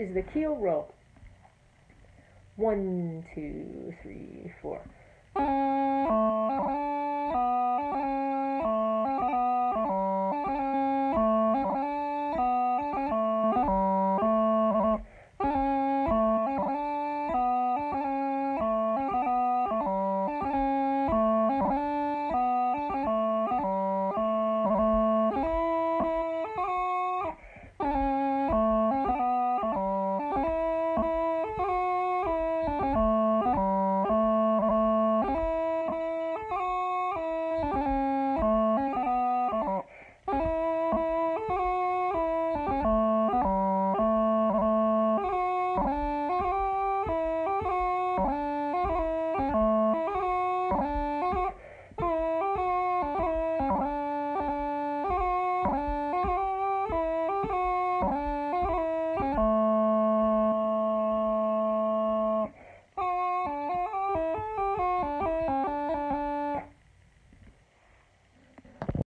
is the keel row. One, two, three, four. Bye.